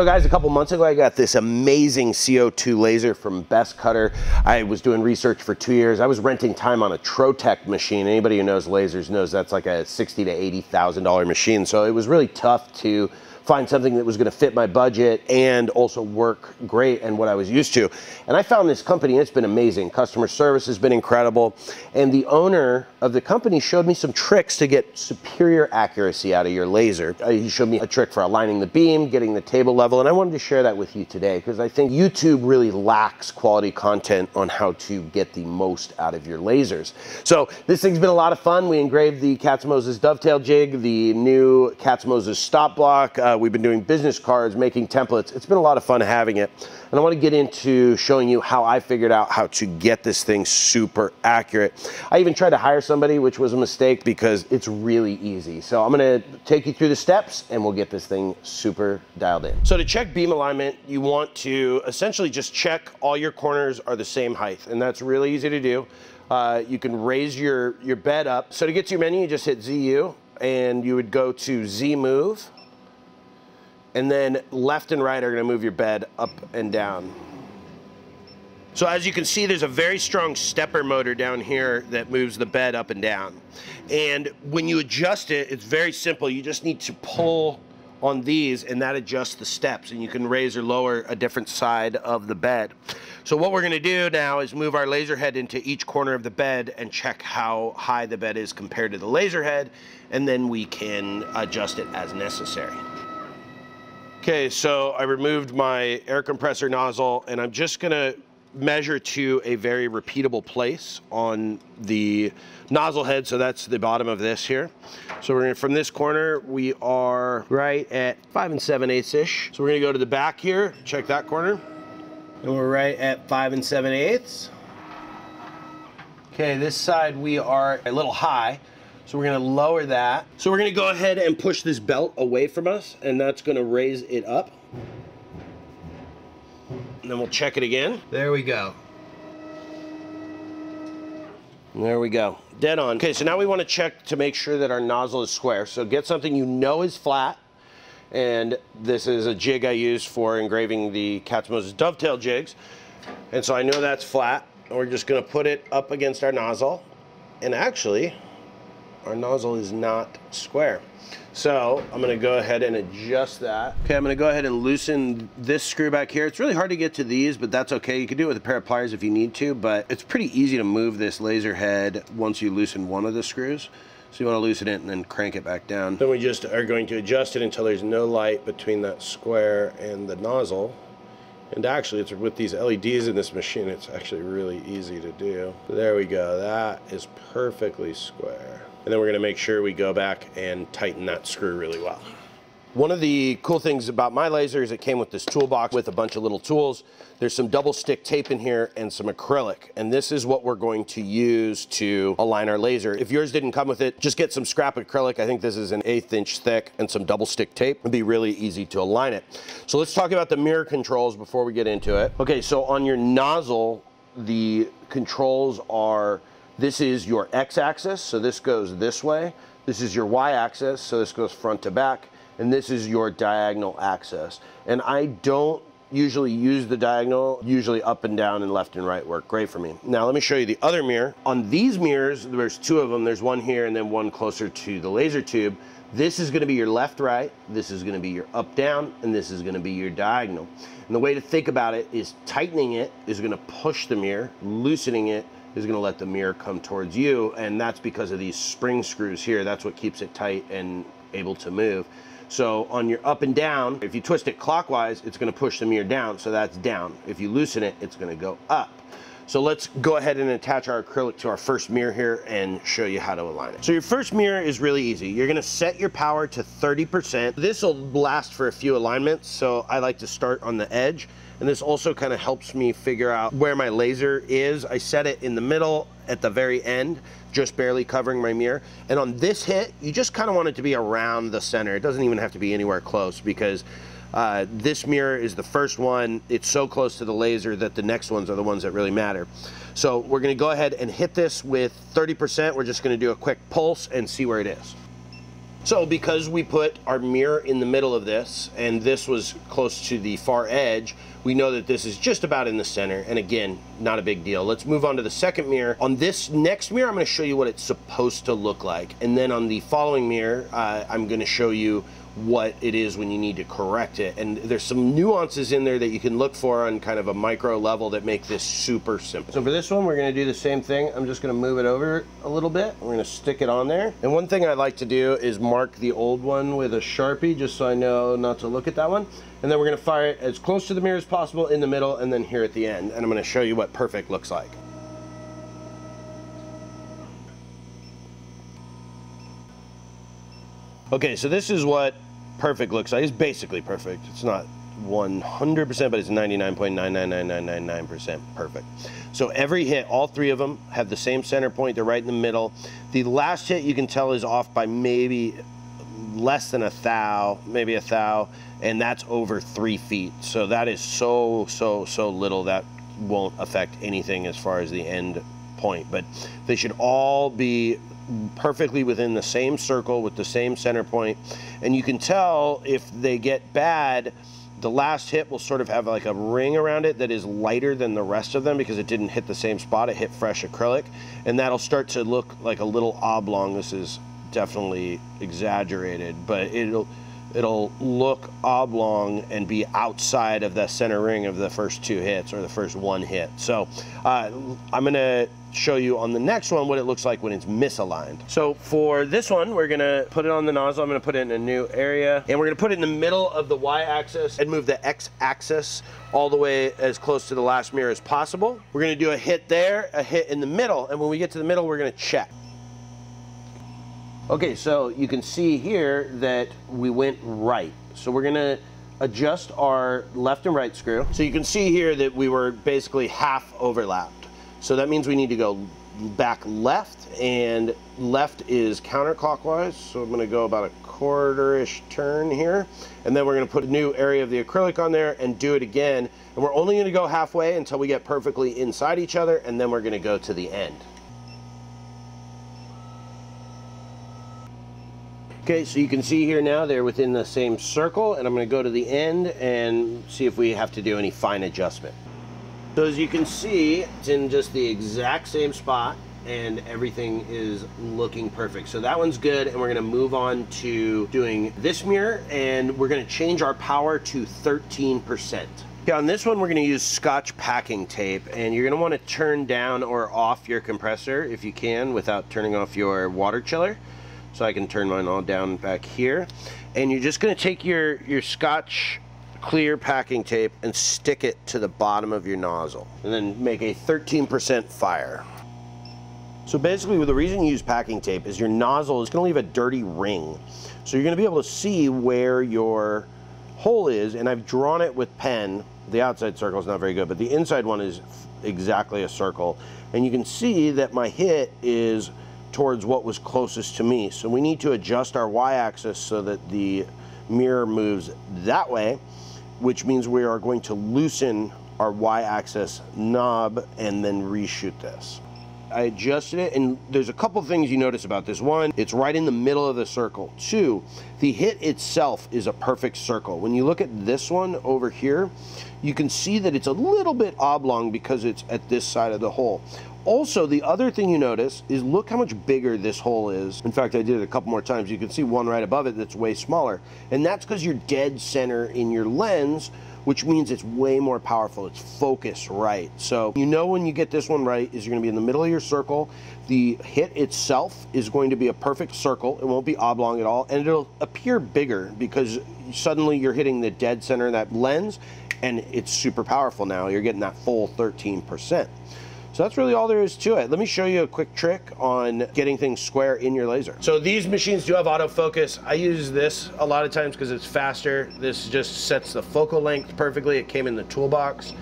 So guys, a couple months ago, I got this amazing CO2 laser from Bescutter. I was doing research for two years. I was renting time on a Trotec machine. Anybody who knows lasers knows that's like a sixty to $80,000 machine. So it was really tough to find something that was going to fit my budget and also work great and what I was used to. And I found this company, and it's been amazing. Customer service has been incredible. And the owner of the company showed me some tricks to get superior accuracy out of your laser. Uh, he showed me a trick for aligning the beam, getting the table level, and I wanted to share that with you today because I think YouTube really lacks quality content on how to get the most out of your lasers. So this thing's been a lot of fun. We engraved the Katz Moses dovetail jig, the new Katz Moses stop block. Uh, we've been doing business cards, making templates. It's been a lot of fun having it. And I want to get into showing you how I figured out how to get this thing super accurate. I even tried to hire somebody, which was a mistake because it's really easy. So I'm going to take you through the steps and we'll get this thing super dialed in. So to check beam alignment, you want to essentially just check all your corners are the same height. And that's really easy to do. Uh, you can raise your, your bed up. So to get to your menu, you just hit ZU and you would go to Z move and then left and right are gonna move your bed up and down. So as you can see, there's a very strong stepper motor down here that moves the bed up and down. And when you adjust it, it's very simple. You just need to pull on these and that adjusts the steps and you can raise or lower a different side of the bed. So what we're gonna do now is move our laser head into each corner of the bed and check how high the bed is compared to the laser head and then we can adjust it as necessary. Okay, so I removed my air compressor nozzle and I'm just gonna measure to a very repeatable place on the nozzle head. So that's the bottom of this here. So we're gonna, from this corner, we are right at five and seven eighths ish. So we're gonna go to the back here, check that corner. And we're right at five and seven eighths. Okay, this side we are a little high. So we're gonna lower that. So we're gonna go ahead and push this belt away from us and that's gonna raise it up. And then we'll check it again. There we go. There we go, dead on. Okay, so now we wanna check to make sure that our nozzle is square. So get something you know is flat. And this is a jig I use for engraving the Katz Moses dovetail jigs. And so I know that's flat. And we're just gonna put it up against our nozzle. And actually, our nozzle is not square. So I'm gonna go ahead and adjust that. Okay, I'm gonna go ahead and loosen this screw back here. It's really hard to get to these, but that's okay. You can do it with a pair of pliers if you need to, but it's pretty easy to move this laser head once you loosen one of the screws. So you wanna loosen it and then crank it back down. Then we just are going to adjust it until there's no light between that square and the nozzle. And actually, it's with these LEDs in this machine, it's actually really easy to do. There we go, that is perfectly square. And then we're gonna make sure we go back and tighten that screw really well. One of the cool things about my laser is it came with this toolbox with a bunch of little tools. There's some double stick tape in here and some acrylic. And this is what we're going to use to align our laser. If yours didn't come with it, just get some scrap acrylic. I think this is an eighth inch thick and some double stick tape. It'd be really easy to align it. So let's talk about the mirror controls before we get into it. Okay, so on your nozzle, the controls are this is your x-axis, so this goes this way. This is your y-axis, so this goes front to back. And this is your diagonal axis. And I don't usually use the diagonal, usually up and down and left and right work great for me. Now let me show you the other mirror. On these mirrors, there's two of them. There's one here and then one closer to the laser tube. This is gonna be your left, right, this is gonna be your up, down, and this is gonna be your diagonal. And the way to think about it is tightening it is gonna push the mirror, loosening it is gonna let the mirror come towards you. And that's because of these spring screws here. That's what keeps it tight and able to move. So on your up and down, if you twist it clockwise, it's gonna push the mirror down, so that's down. If you loosen it, it's gonna go up. So let's go ahead and attach our acrylic to our first mirror here and show you how to align it. So your first mirror is really easy. You're gonna set your power to 30%. This will last for a few alignments, so I like to start on the edge. And this also kind of helps me figure out where my laser is. I set it in the middle at the very end, just barely covering my mirror. And on this hit, you just kind of want it to be around the center. It doesn't even have to be anywhere close because uh, this mirror is the first one. It's so close to the laser that the next ones are the ones that really matter. So we're gonna go ahead and hit this with 30%. We're just gonna do a quick pulse and see where it is. So because we put our mirror in the middle of this and this was close to the far edge, we know that this is just about in the center. And again, not a big deal. Let's move on to the second mirror. On this next mirror, I'm gonna show you what it's supposed to look like. And then on the following mirror, uh, I'm gonna show you what it is when you need to correct it. And there's some nuances in there that you can look for on kind of a micro level that make this super simple. So for this one, we're gonna do the same thing. I'm just gonna move it over a little bit. We're gonna stick it on there. And one thing I like to do is mark the old one with a Sharpie just so I know not to look at that one. And then we're gonna fire it as close to the mirror as possible in the middle and then here at the end. And I'm gonna show you what perfect looks like. Okay, so this is what perfect looks like. It's basically perfect. It's not 100%, but it's 99.99999% perfect. So every hit, all three of them have the same center point. They're right in the middle. The last hit you can tell is off by maybe less than a thou, maybe a thou, and that's over three feet. So that is so, so, so little that won't affect anything as far as the end point. But they should all be perfectly within the same circle with the same center point. And you can tell if they get bad, the last hit will sort of have like a ring around it that is lighter than the rest of them because it didn't hit the same spot. It hit fresh acrylic. And that'll start to look like a little oblong. This is definitely exaggerated, but it'll it'll look oblong and be outside of the center ring of the first two hits or the first one hit. So uh, I'm gonna show you on the next one what it looks like when it's misaligned. So for this one, we're gonna put it on the nozzle. I'm gonna put it in a new area and we're gonna put it in the middle of the y-axis and move the x-axis all the way as close to the last mirror as possible. We're gonna do a hit there, a hit in the middle, and when we get to the middle, we're gonna check. Okay, so you can see here that we went right. So we're gonna adjust our left and right screw. So you can see here that we were basically half overlapped. So that means we need to go back left and left is counterclockwise. So I'm gonna go about a quarter-ish turn here. And then we're gonna put a new area of the acrylic on there and do it again. And we're only gonna go halfway until we get perfectly inside each other and then we're gonna go to the end. Okay, so you can see here now they're within the same circle and I'm gonna go to the end and see if we have to do any fine adjustment. So as you can see, it's in just the exact same spot and everything is looking perfect. So that one's good and we're gonna move on to doing this mirror and we're gonna change our power to 13%. Okay, on this one, we're gonna use Scotch packing tape and you're gonna wanna turn down or off your compressor if you can without turning off your water chiller. So I can turn mine all down back here. And you're just gonna take your, your Scotch clear packing tape and stick it to the bottom of your nozzle and then make a 13% fire. So basically the reason you use packing tape is your nozzle is gonna leave a dirty ring. So you're gonna be able to see where your hole is and I've drawn it with pen. The outside circle is not very good, but the inside one is exactly a circle. And you can see that my hit is towards what was closest to me. So we need to adjust our y-axis so that the mirror moves that way which means we are going to loosen our y-axis knob and then reshoot this. I adjusted it and there's a couple things you notice about this. One, it's right in the middle of the circle. Two, the hit itself is a perfect circle. When you look at this one over here, you can see that it's a little bit oblong because it's at this side of the hole. Also, the other thing you notice is look how much bigger this hole is. In fact, I did it a couple more times. You can see one right above it that's way smaller. And that's because you're dead center in your lens, which means it's way more powerful. It's focused right. So you know when you get this one right is you're gonna be in the middle of your circle. The hit itself is going to be a perfect circle. It won't be oblong at all. And it'll appear bigger because suddenly you're hitting the dead center of that lens and it's super powerful now. You're getting that full 13%. So that's really all there is to it. Let me show you a quick trick on getting things square in your laser. So these machines do have autofocus. I use this a lot of times because it's faster. This just sets the focal length perfectly. It came in the toolbox.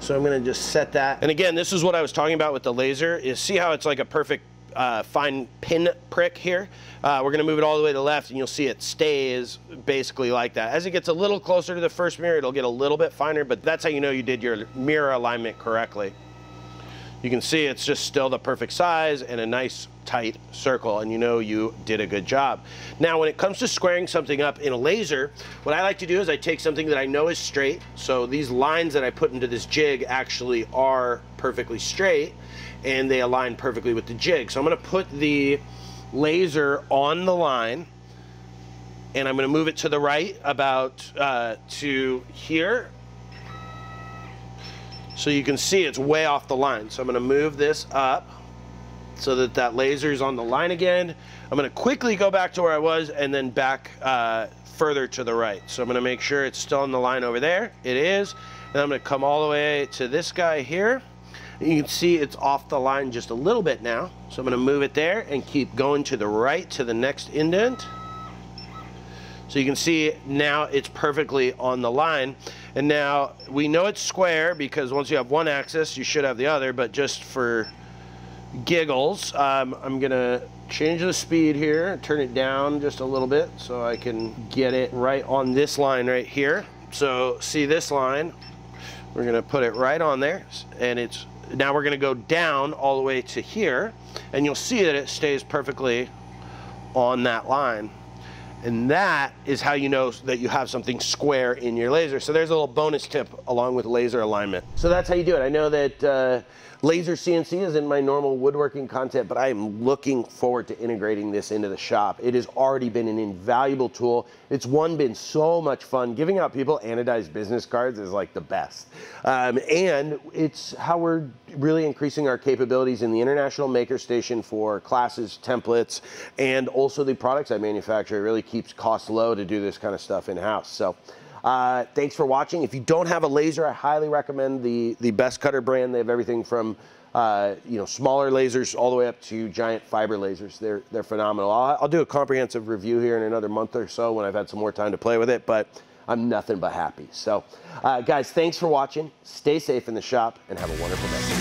So I'm gonna just set that. And again, this is what I was talking about with the laser, is see how it's like a perfect uh, fine pin prick here. Uh, we're gonna move it all the way to the left and you'll see it stays basically like that. As it gets a little closer to the first mirror, it'll get a little bit finer, but that's how you know you did your mirror alignment correctly. You can see it's just still the perfect size and a nice tight circle and you know you did a good job. Now when it comes to squaring something up in a laser, what I like to do is I take something that I know is straight. So these lines that I put into this jig actually are perfectly straight and they align perfectly with the jig. So I'm gonna put the laser on the line and I'm gonna move it to the right about uh, to here so you can see it's way off the line. So I'm gonna move this up so that that laser is on the line again. I'm gonna quickly go back to where I was and then back uh, further to the right. So I'm gonna make sure it's still on the line over there. It is. And I'm gonna come all the way to this guy here. And you can see it's off the line just a little bit now. So I'm gonna move it there and keep going to the right to the next indent. So you can see now it's perfectly on the line. And now we know it's square because once you have one axis, you should have the other, but just for giggles, um, I'm gonna change the speed here, turn it down just a little bit so I can get it right on this line right here. So see this line, we're gonna put it right on there and it's, now we're gonna go down all the way to here and you'll see that it stays perfectly on that line. And that is how you know that you have something square in your laser. So there's a little bonus tip along with laser alignment. So that's how you do it. I know that uh, laser CNC is in my normal woodworking content, but I am looking forward to integrating this into the shop. It has already been an invaluable tool. It's one, been so much fun. Giving out people anodized business cards is like the best. Um, and it's how we're really increasing our capabilities in the International Maker Station for classes, templates, and also the products I manufacture. It really keeps costs low to do this kind of stuff in-house. So uh, thanks for watching. If you don't have a laser, I highly recommend the, the Bescutter brand. They have everything from uh, you know, smaller lasers all the way up to giant fiber lasers. They're, they're phenomenal. I'll, I'll do a comprehensive review here in another month or so when I've had some more time to play with it, but I'm nothing but happy. So, uh, guys, thanks for watching. Stay safe in the shop and have a wonderful day.